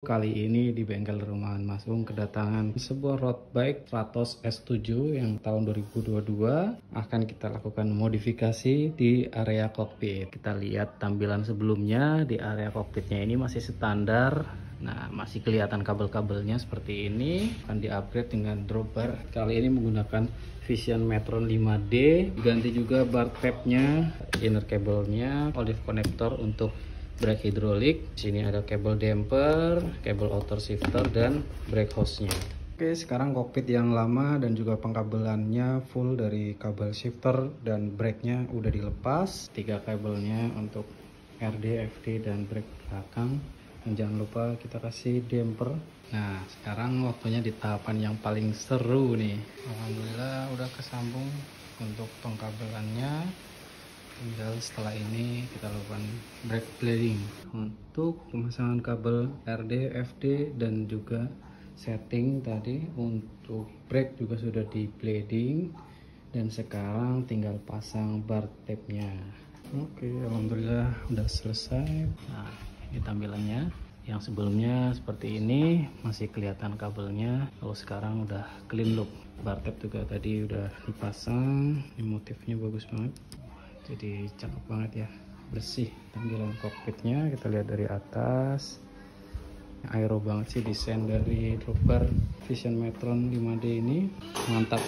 Kali ini di bengkel rumahan Mas Ung kedatangan sebuah road bike Stratos S7 yang tahun 2022 akan kita lakukan modifikasi di area kokpit. Kita lihat tampilan sebelumnya di area kokpitnya ini masih standar. Nah, masih kelihatan kabel-kabelnya seperti ini. Akan di-upgrade dengan dropper. Kali ini menggunakan Vision Metron 5D. Diganti juga bar tabnya, inner cable-nya, olive connector untuk brake hidrolik. Sini ada kabel damper, kabel outer shifter dan brake hose-nya. Oke, sekarang kokpit yang lama dan juga pengkabelannya full dari kabel shifter dan brake-nya udah dilepas. Tiga kabelnya untuk RD, FD dan brake belakang. Dan jangan lupa kita kasih damper. Nah, sekarang waktunya di tahapan yang paling seru nih. Alhamdulillah udah kesambung untuk pengkabelannya tinggal setelah ini kita lakukan brake bleeding untuk pemasangan kabel RD, FD dan juga setting tadi untuk brake juga sudah di bleeding dan sekarang tinggal pasang bar tape-nya. Oke alhamdulillah udah selesai. Nah ini tampilannya. Yang sebelumnya seperti ini masih kelihatan kabelnya. Kalau sekarang udah clean look. Bar tape juga tadi udah dipasang. Ini motifnya bagus banget jadi cakep banget ya. Bersih tampilan kokpitnya kita lihat dari atas. Aero banget sih desain dari dropper Vision Metron 5D ini. Mantap